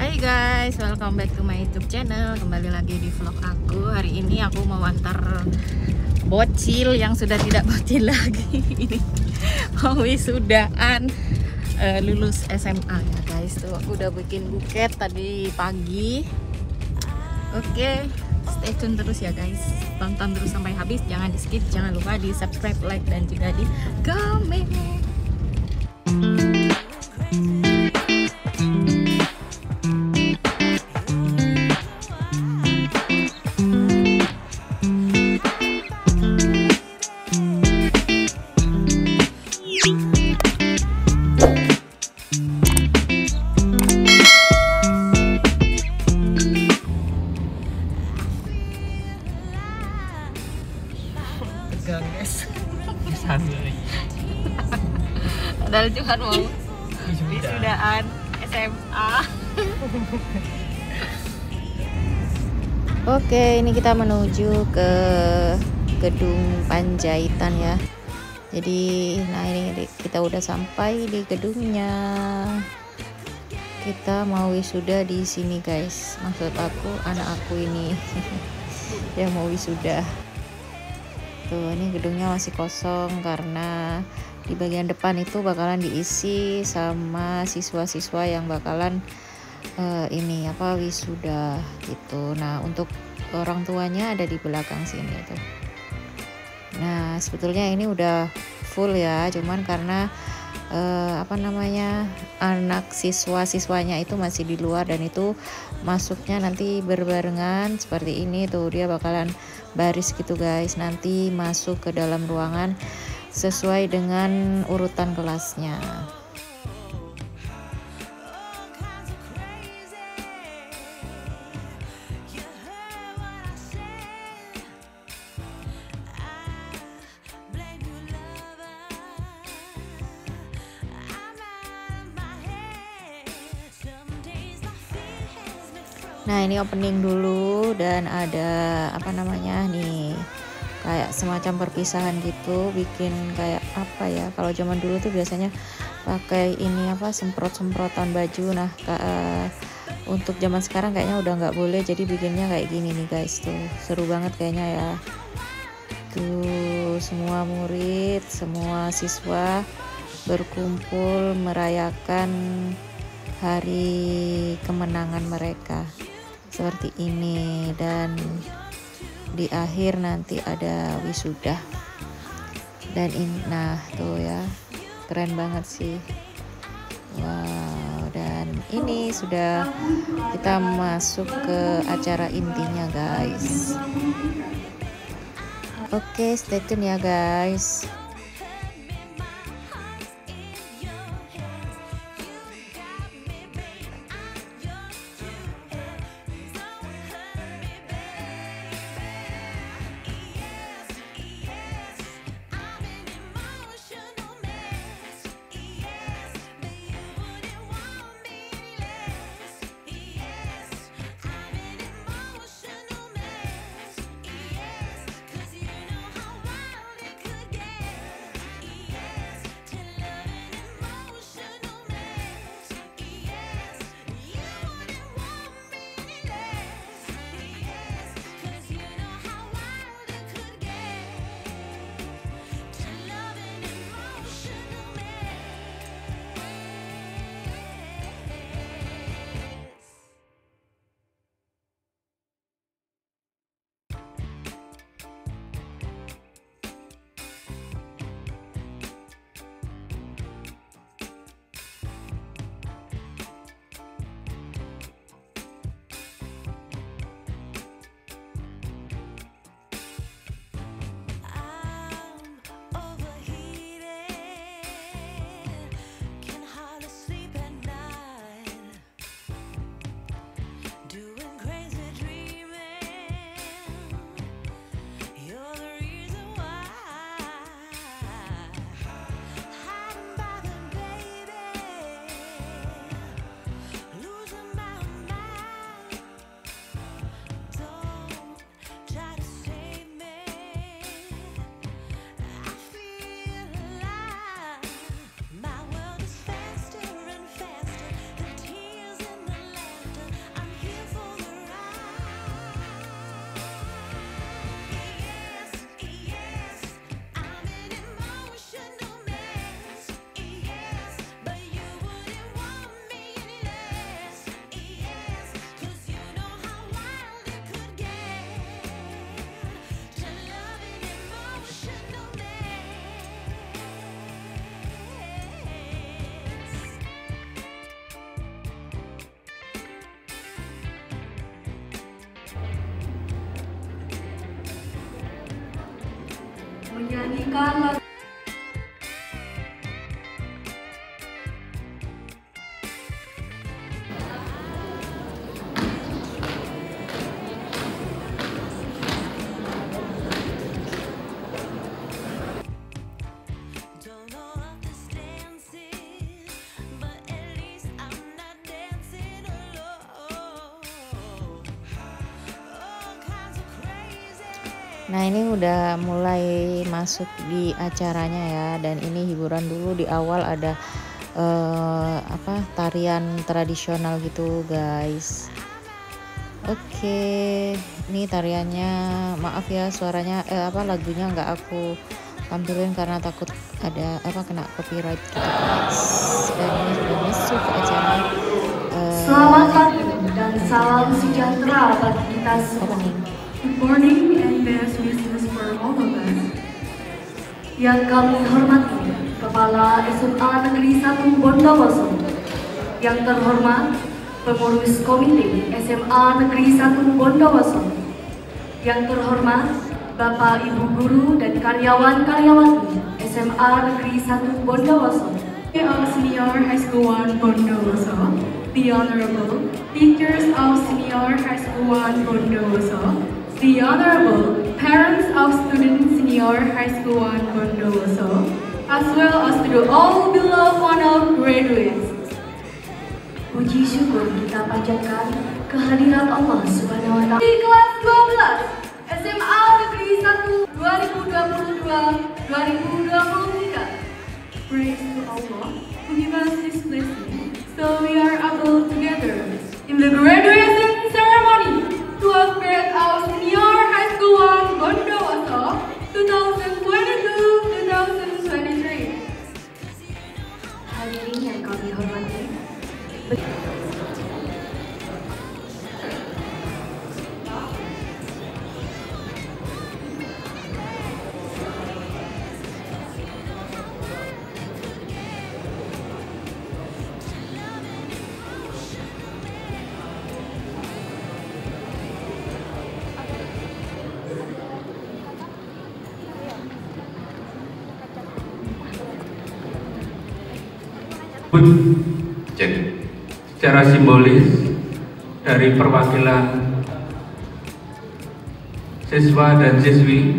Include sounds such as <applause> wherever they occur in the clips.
Hai guys, welcome back to my YouTube channel. Kembali lagi di vlog aku. Hari ini aku mau antar bocil yang sudah tidak bocil <laughs> lagi. Mau wisudaan uh, lulus SMA ya guys. Tuh aku udah bikin buket tadi pagi. Oke, stay tune terus ya guys. Tonton terus sampai habis. Jangan di skip, jangan lupa di subscribe, like dan juga di komen. tegang <laughs> Padahal cuma mau wisuda wisudaan SMA. <laughs> Oke, ini kita menuju ke gedung Panjaitan ya. Jadi, nah ini kita udah sampai di gedungnya. Kita mau wisuda di sini, guys. Maksud aku, anak aku ini <laughs> yang mau wisuda. Tuh, ini gedungnya masih kosong karena di bagian depan itu bakalan diisi sama siswa-siswa yang bakalan eh, ini apa wisuda gitu. Nah, untuk orang tuanya ada di belakang sini tuh. Nah, sebetulnya ini udah full ya, cuman karena eh, apa namanya anak siswa-siswanya itu masih di luar dan itu masuknya nanti berbarengan seperti ini tuh dia bakalan baris gitu guys. Nanti masuk ke dalam ruangan sesuai dengan urutan kelasnya. Nah, ini opening dulu dan ada apa namanya nih kayak semacam perpisahan gitu bikin kayak apa ya kalau zaman dulu tuh biasanya pakai ini apa semprot-semprotan baju. Nah ka- eh, untuk zaman sekarang kayaknya udah nggak boleh jadi bikinnya kayak gini nih guys tuh. Seru banget kayaknya ya. Tuh semua murid semua siswa berkumpul merayakan hari kemenangan mereka seperti ini. Dan di akhir nanti ada wisuda. Dan ini nah tuh ya keren banget sih. Wow dan ini sudah kita masuk ke acara intinya guys. Oke stay tune ya guys Mañana y Nah ini udah mulai masuk di acaranya ya dan ini hiburan dulu di awal ada eh, apa tarian tradisional gitu guys. Oke, ini tariannya maaf ya suaranya eh apa lagunya nggak aku tampilin karena takut ada apa kena copyright gitu guys. Dan ini sudah masuk ke acara eh, Selamat pagi dan salam sejahtera bagi kita semua. Good morning and best Yang kami hormati Kepala SMA Negeri 1 Bondowoso. Yang terhormat Pengurus Komite SMA Negeri 1 Bondowoso. Yang terhormat Bapak Ibu Guru dan karyawan-karyawati SMA Negeri 1 Bondowoso. Of Senior High School 1 Bondowoso, the Honorable Teachers of Senior High School 1 Bondowoso, the Honorable Parents of Students Senior High School 1 Bondowoso, as well as to the all beloved one of graduates. Puji syukur kita panjatkan kehadiran Allah Subhanahu wa taala. Di kelas 12 SMA Negeri 1 2022-2023. Praise to Allah who give us this blessing so we are able together in the graduation ceremony to upgrade our senior high school one Bondowoso 2022-2023. Hadirin yang kami hormati, Pun cek secara simbolis dari perwakilan siswa dan siswi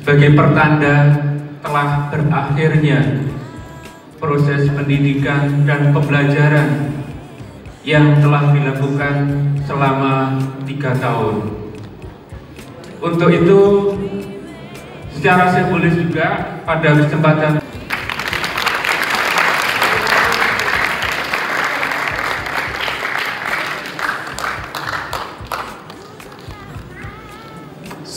sebagai pertanda telah berakhirnya proses pendidikan dan pembelajaran yang telah dilakukan selama tiga tahun. Untuk itu, secara simbolis juga pada kesempatan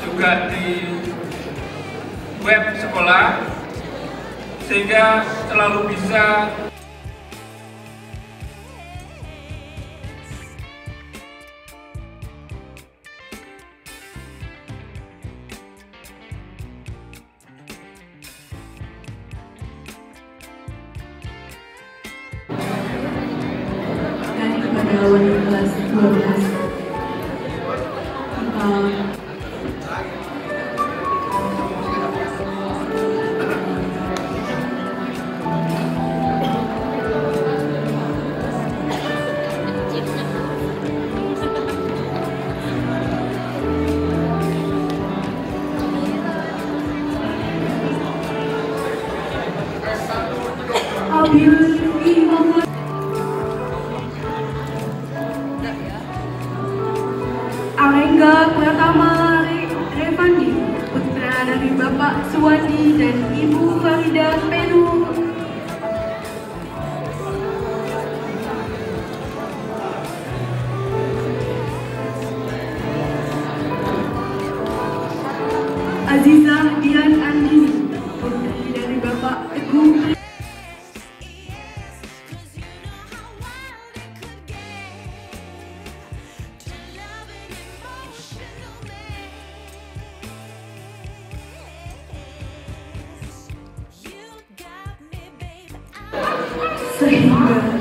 juga di web sekolah, sehingga selalu bisa kepada wali kelas 12 Bapak Suwandi dan Ibu Farida Penu. Sehingga kami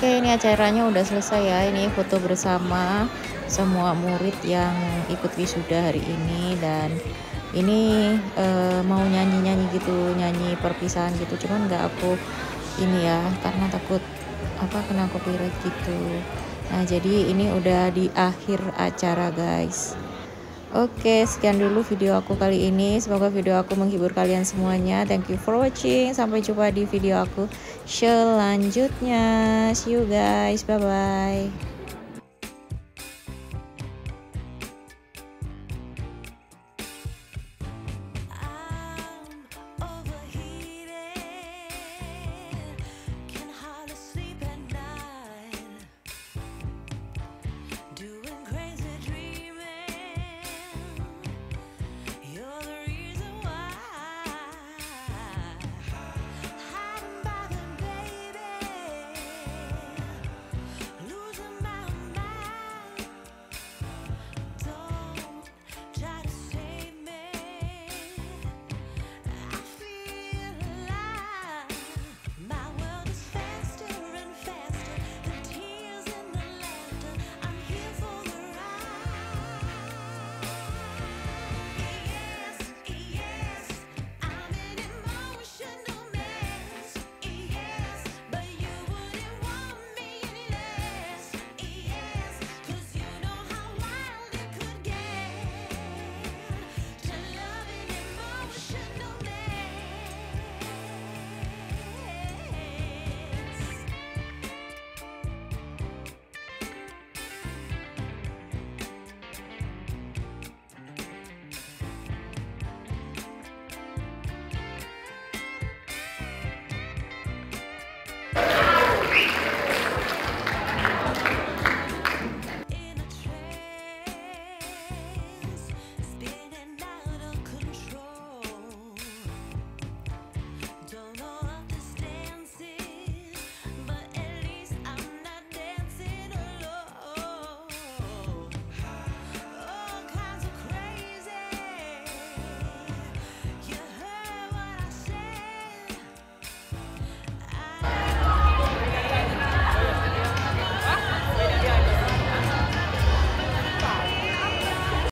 Oke, ini acaranya udah selesai ya. Ini foto bersama semua murid yang ikut wisuda hari ini dan ini eh, mau nyanyi-nyanyi gitu, nyanyi perpisahan gitu. Cuman nggak aku ini ya karena takut apa kena copyright gitu. Nah, jadi ini udah di akhir acara, guys. Oke, sekian dulu video aku kali ini. Semoga video aku menghibur kalian semuanya. Thank you for watching. Sampai jumpa di video aku selanjutnya. See you guys. Bye bye.